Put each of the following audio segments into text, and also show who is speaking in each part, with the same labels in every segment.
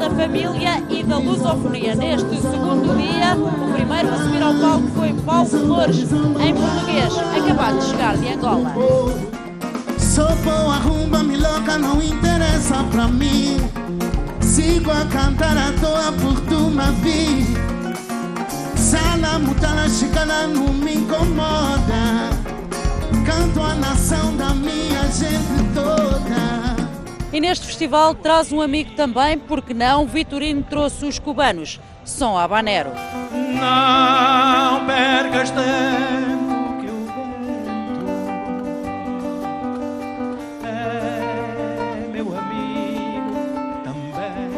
Speaker 1: da família e da lusofonia. Neste segundo dia, o primeiro a subir ao palco foi Paulo Flores, em português, acabado de chegar de Angola.
Speaker 2: Sou boa rumba, me louca, não interessa pra mim. Sigo a cantar à toa por tu me vi. Sala mutala chicana não me incomoda.
Speaker 1: E neste festival traz um amigo também, porque não, Vitorino trouxe os cubanos, som habanero.
Speaker 3: Não percas tempo que o vento é meu amigo também.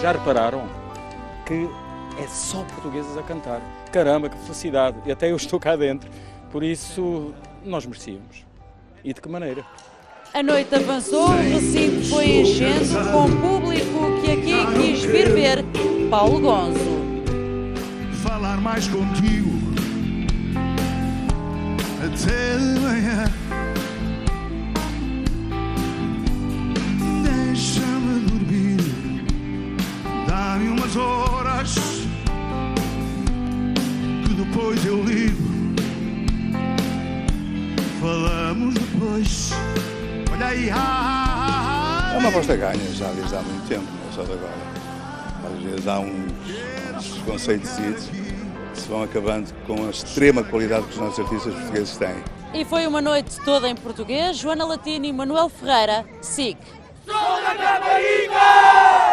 Speaker 4: Já repararam que é só portugueses a cantar? Caramba, que felicidade! E até eu estou cá dentro. Por isso, nós merecíamos. E de que maneira?
Speaker 1: A noite avançou, o recinto foi enchendo com público que aqui quis vir ver Paulo Gonzo.
Speaker 5: falar mais contigo até depois eu ligo. Falamos depois. Olha aí, ah, ah, ah,
Speaker 6: É uma aposta ganha, já desde há muito tempo, não é só de agora. Às vezes há uns, uns conceitos que se vão acabando com a extrema qualidade que os nossos artistas portugueses têm.
Speaker 1: E foi uma noite toda em português. Joana Latino e Manuel Ferreira, SIC.
Speaker 7: Viva Meni! Forte!